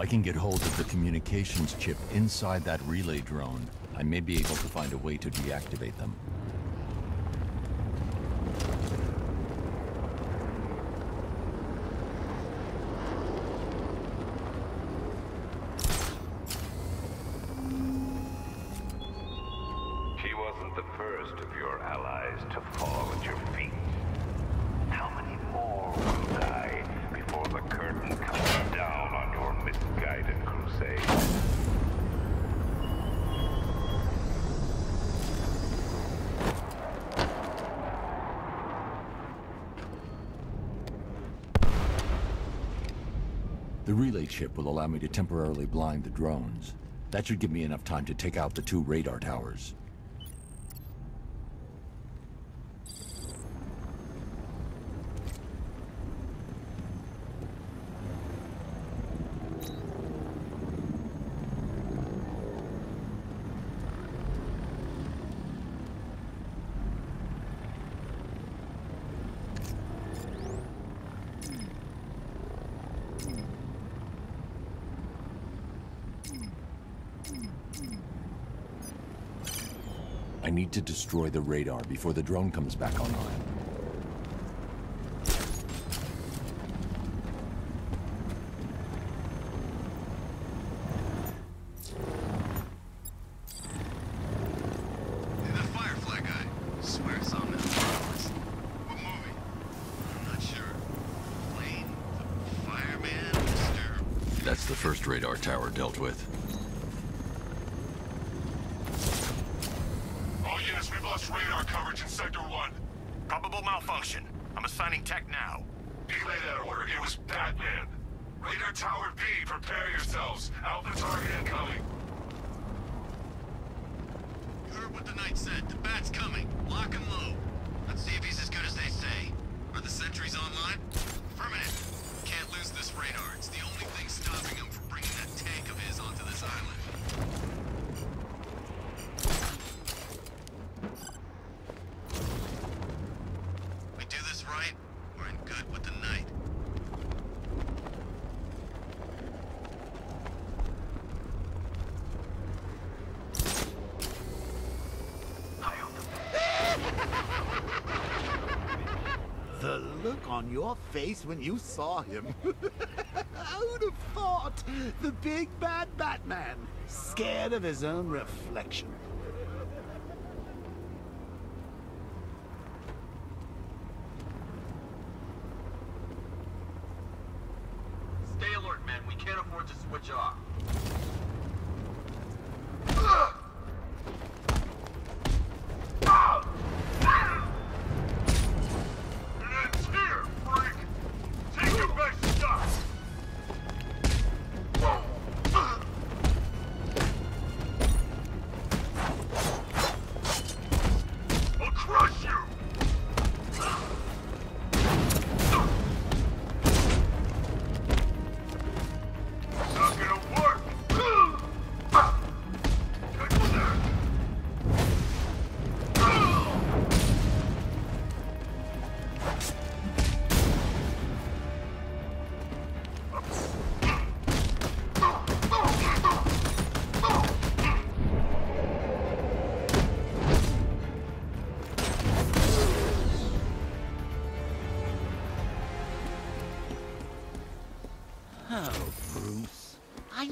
If I can get hold of the communications chip inside that relay drone, I may be able to find a way to deactivate them. The relay chip will allow me to temporarily blind the drones. That should give me enough time to take out the two radar towers. Need to destroy the radar before the drone comes back online. Hey, that Firefly guy. Swear I saw him in the fireworks. What movie? I'm not sure. Plane? The Fireman? Mr. That's the first radar tower dealt with. All units, we've lost radar coverage in Sector 1. Probable malfunction. I'm assigning tech now. Delay that order. It was Batman. Radar Tower B, prepare yourselves. Alpha target incoming. You heard what the knight said. The bat's coming. Lock and load. Let's see if he's as good as they say. Are the sentries online? Affirmative. Can't lose this radar. It's the only thing stopping him from bringing that tank of his onto this island. We do this right, we're in good with the knight. The look on your face when you saw him. Who'd have thought? The big bad Batman, scared of his own reflection.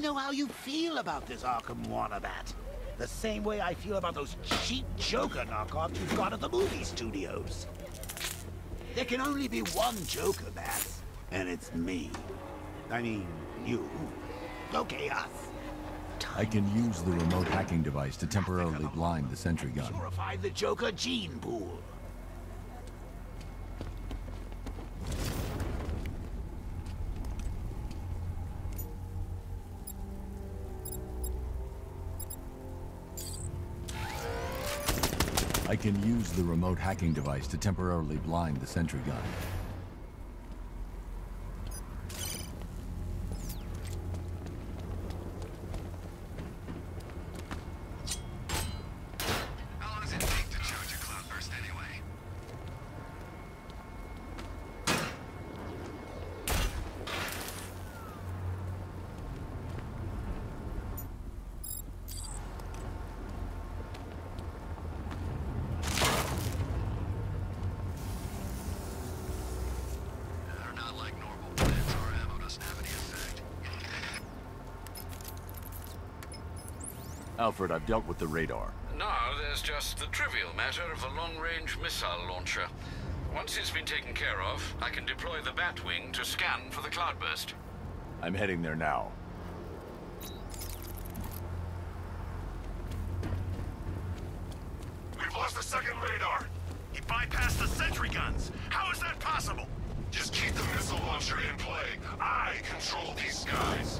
Know how you feel about this Arkham Wannabat. The same way I feel about those cheap Joker knockoffs you've got at the movie studios. There can only be one Joker, Bats, and it's me. I mean, you. Okay, us. I can use the remote hacking device to temporarily blind the sentry gun. Purify the Joker gene pool. I can use the remote hacking device to temporarily blind the sentry gun. How long does it take to charge a cloudburst anyway? Alfred, I've dealt with the radar. Now there's just the trivial matter of the long-range missile launcher. Once it's been taken care of, I can deploy the Batwing to scan for the cloudburst. I'm heading there now. We've lost the second radar. He bypassed the sentry guns. How is that possible? Just keep the missile launcher in play. I control these skies.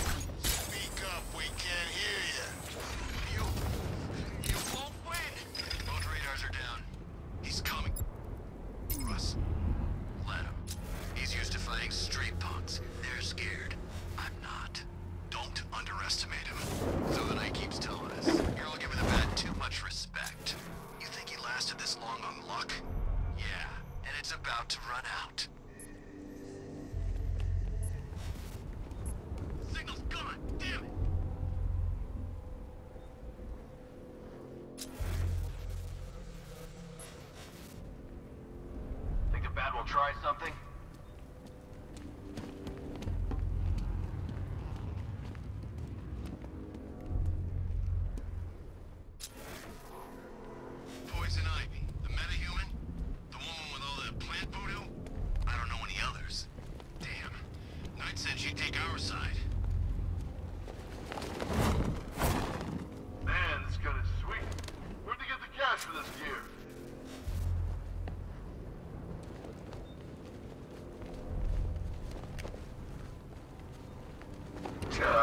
try something?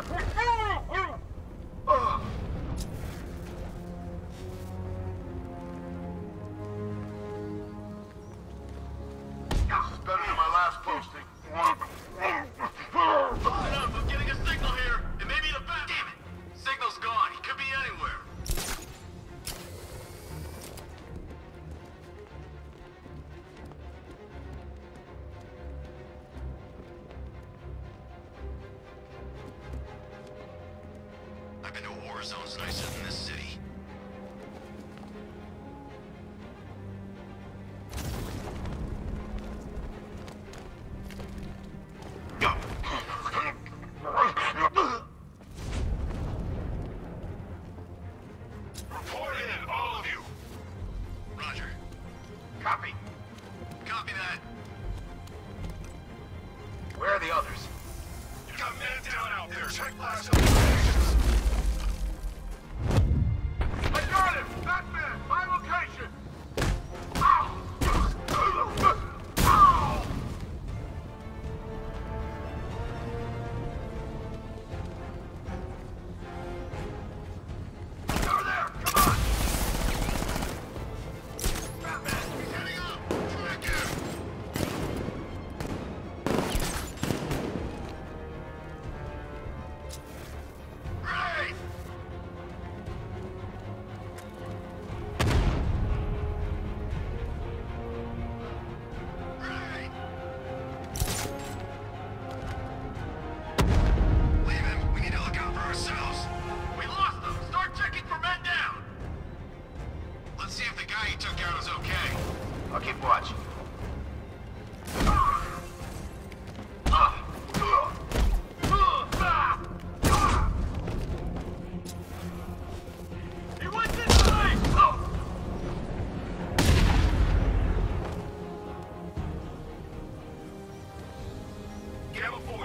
This zones nicer than this city.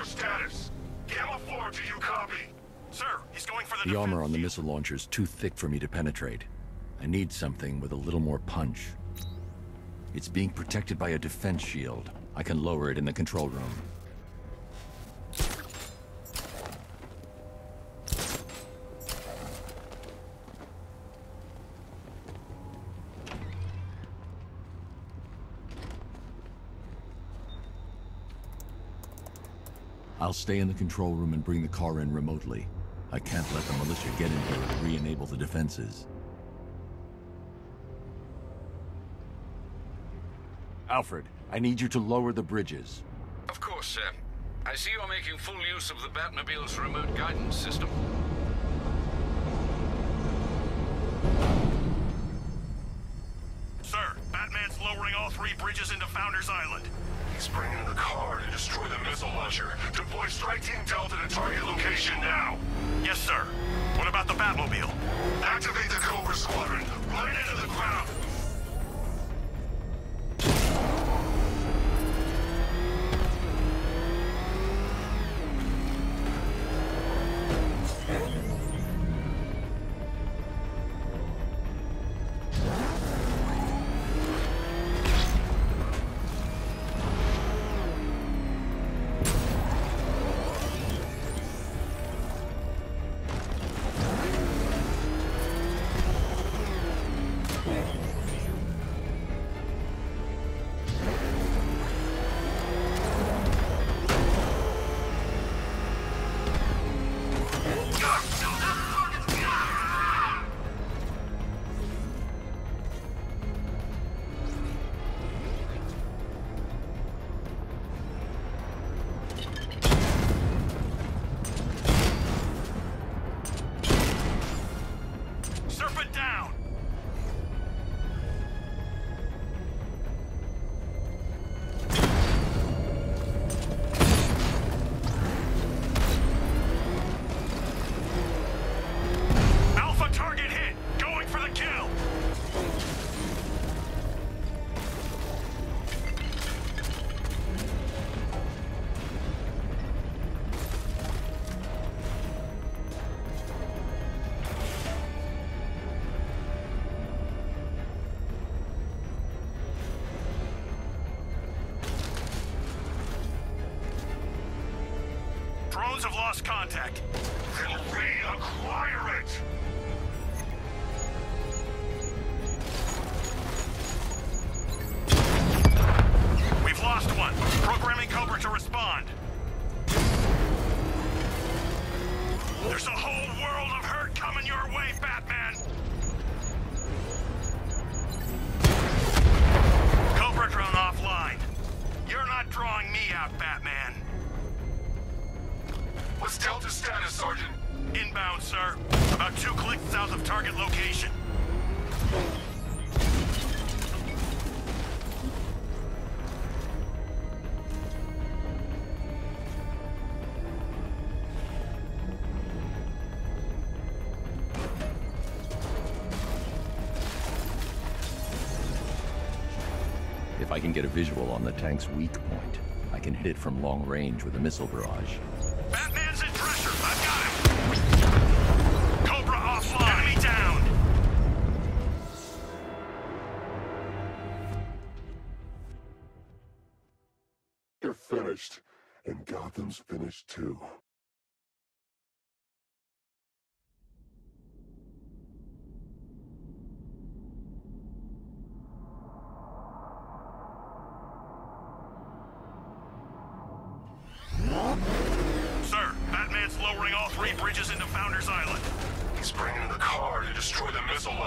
Gamma 4 status. Gamma 4, do you copy? Sir, he's going for the The armor on the missile launcher is too thick for me to penetrate. I need something with a little more punch. It's being protected by a defense shield. I can lower it in the control room. I'll stay in the control room and bring the car in remotely. I can't let the militia get in here and re-enable the defenses. Alfred, I need you to lower the bridges. Of course, sir. I see you're making full use of the Batmobile's remote guidance system. Founders Island. He's bringing the car to destroy the missile launcher. Deploy Strike Team Delta to target location now. Yes, sir. What about the Batmobile? Activate the Cobra Squadron. Run it into the ground. Lost contact. Can get a visual on the tank's weak point, I can hit it from long range with a missile barrage. Batman's in pressure. I've got him. Cobra offline. Enemy down. You're finished. And Gotham's finished too.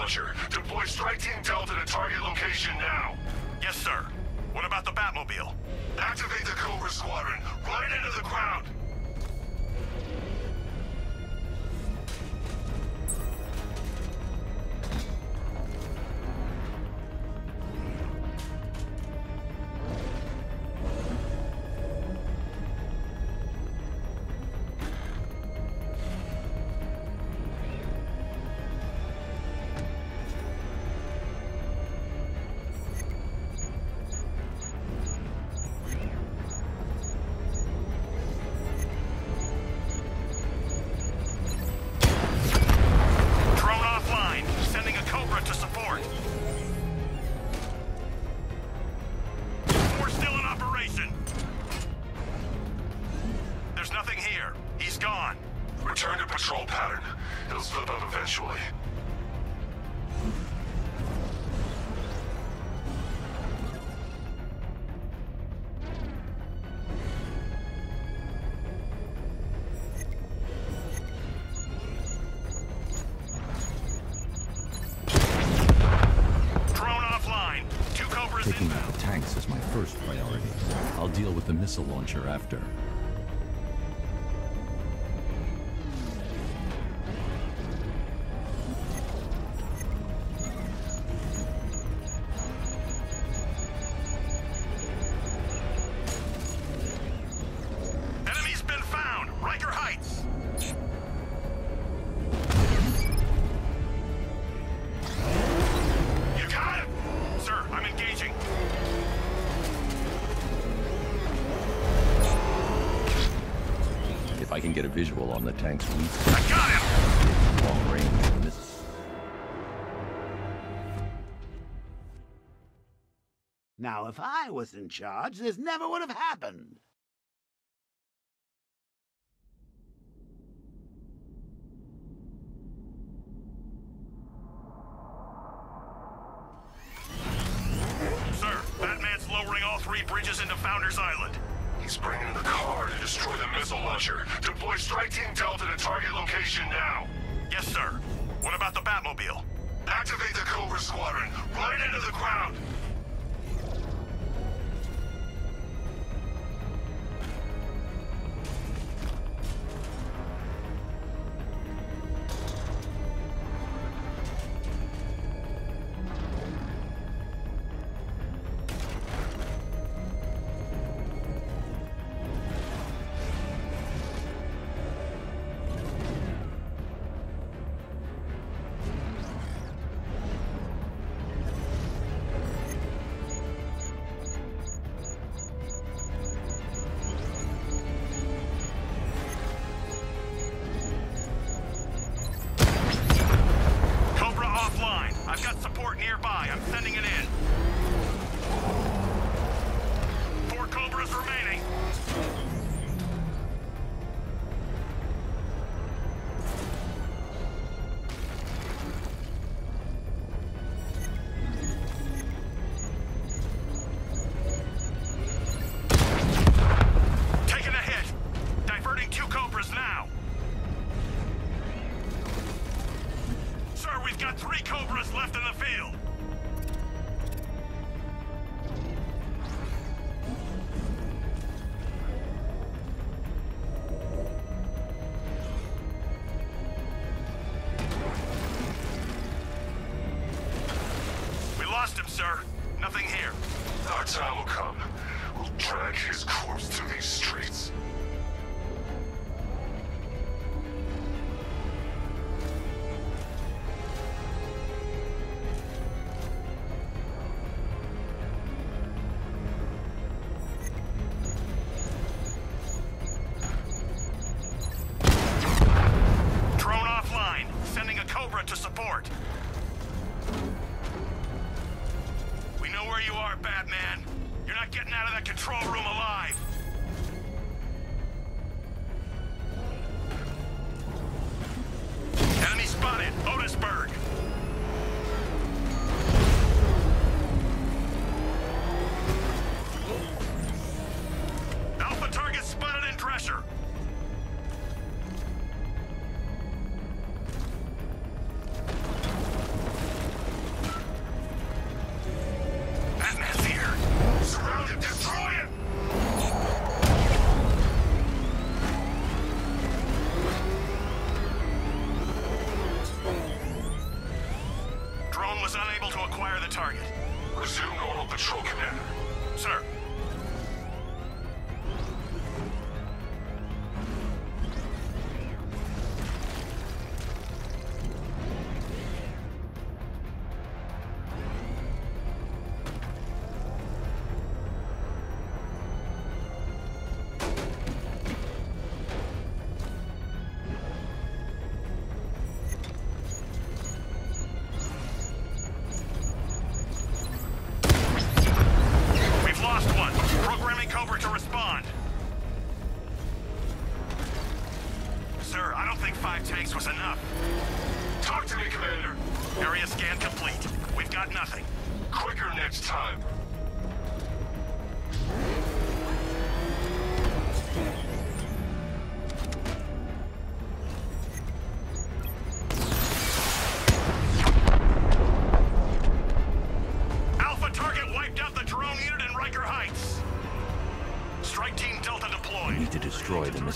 Launcher. Deploy Strike Team Delta to target location now. Yes, sir. What about the Batmobile? Activate the Cobra Squadron. Run it into the ground. Missile launcher after. Get a visual on the tank's weak I got him! long range missiles. Now, if I was in charge, this never would have happened. Sir, Batman's lowering all three bridges into Founders Island. He's bringing the car to destroy the missile launcher. Deploy Strike Team Delta to target location now. Yes, sir. What about the Batmobile? Activate the Cobra Squadron. Right into the ground. Sir. The target. Resume normal patrol, Commander. Sir,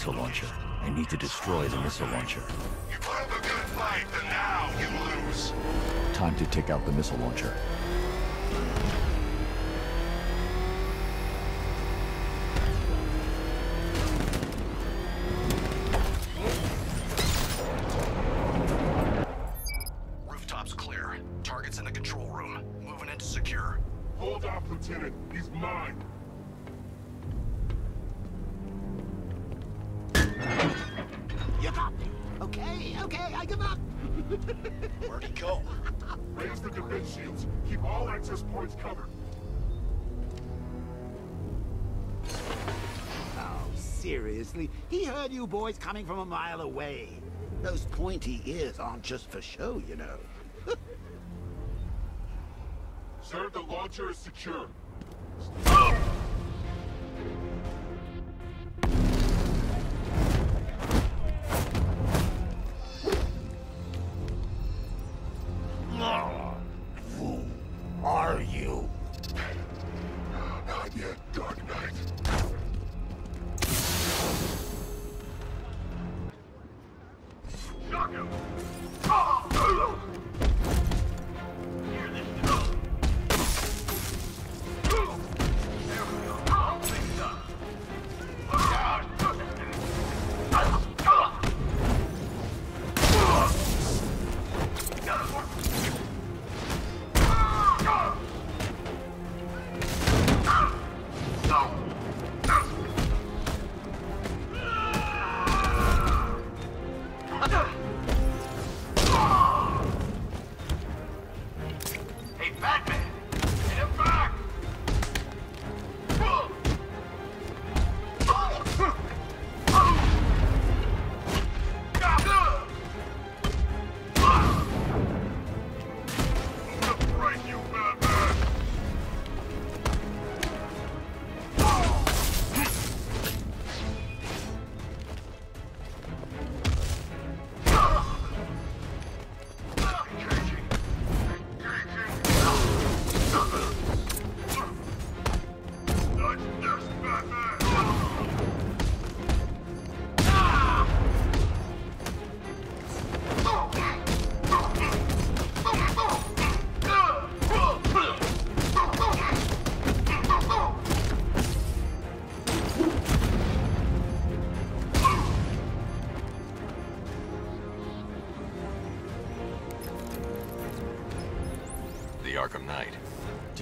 missile launcher. I need to destroy the missile launcher. You put up a good fight, but now you lose. Time to take out the missile launcher. He heard you boys coming from a mile away. Those pointy ears aren't just for show, you know. Sir, the launcher is secure. Who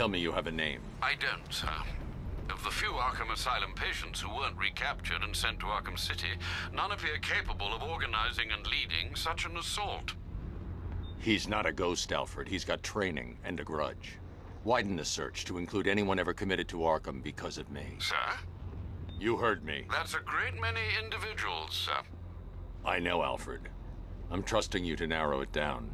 me you have a name. I don't, sir. Of the few Arkham Asylum patients who weren't recaptured and sent to Arkham City, none appear capable of organizing and leading such an assault. He's not a ghost, Alfred. He's got training and a grudge. Widen the search to include anyone ever committed to Arkham because of me. Sir? You heard me. That's a great many individuals, sir. I know, Alfred. I'm trusting you to narrow it down.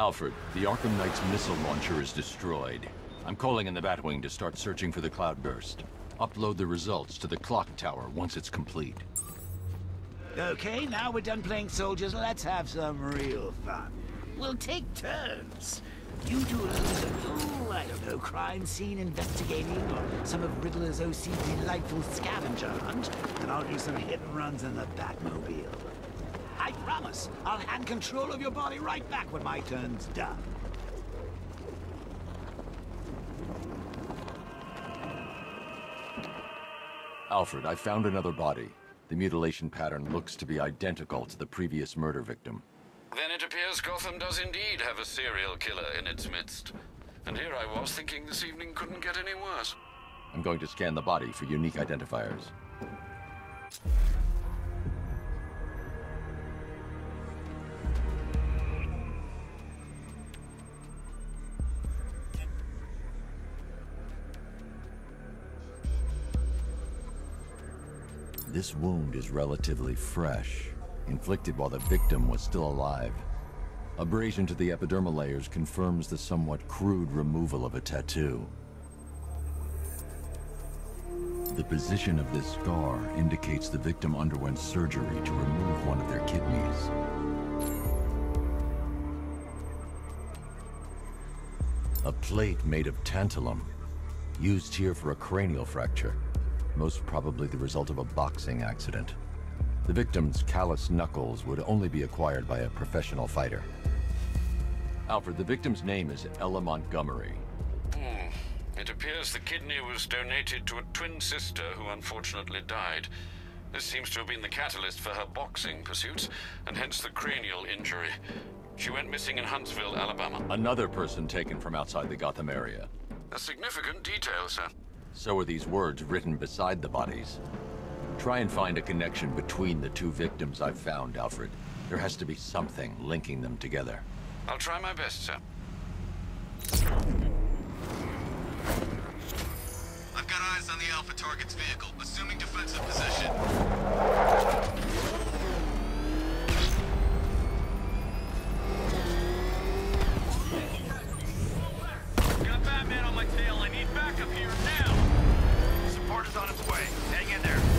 Alfred, the Arkham Knight's missile launcher is destroyed. I'm calling in the Batwing to start searching for the cloudburst. Upload the results to the clock tower once it's complete. Okay, now we're done playing soldiers, let's have some real fun. We'll take turns. You do a little, I don't know, crime scene investigating or some of Riddler's OC delightful scavenger hunt, and I'll do some hit and runs in the Batmobile. I promise, I'll hand control of your body right back when my turn's done. Alfred, I found another body. The mutilation pattern looks to be identical to the previous murder victim. Then it appears Gotham does indeed have a serial killer in its midst. And here I was thinking this evening couldn't get any worse. I'm going to scan the body for unique identifiers. This wound is relatively fresh, inflicted while the victim was still alive. Abrasion to the epidermal layers confirms the somewhat crude removal of a tattoo. The position of this scar indicates the victim underwent surgery to remove one of their kidneys. A plate made of tantalum, used here for a cranial fracture, most probably the result of a boxing accident. The victim's calloused knuckles would only be acquired by a professional fighter. Alfred, the victim's name is Ella Montgomery. Hmm. It appears the kidney was donated to a twin sister who unfortunately died. This seems to have been the catalyst for her boxing pursuits, and hence the cranial injury. She went missing in Huntsville, Alabama. Another person taken from outside the Gotham area. A significant detail, sir. So are these words written beside the bodies. Try and find a connection between the two victims I've found, Alfred. There has to be something linking them together. I'll try my best, sir. I've got eyes on the Alpha target's vehicle, assuming defensive position. Got Batman on my tail. I need backup here Is on its way. Hang in there.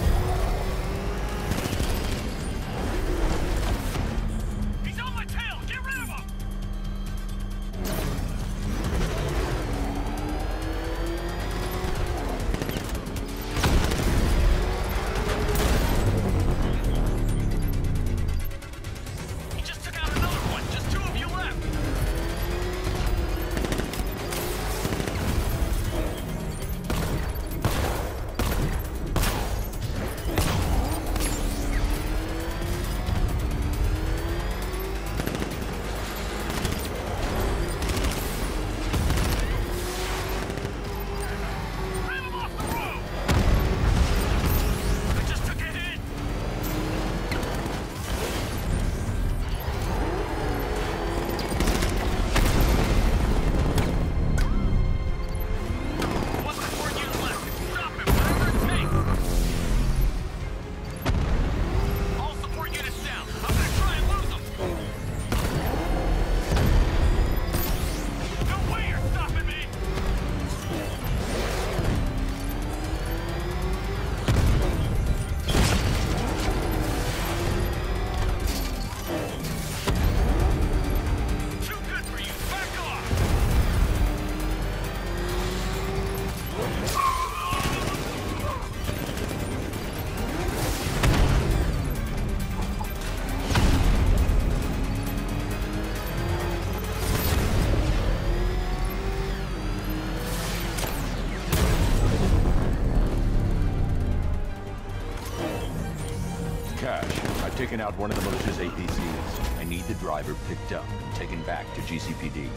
Taken out one of the militia's APCs. I need the driver picked up and taken back to GCPD.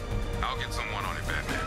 I'll get someone on it, Batman.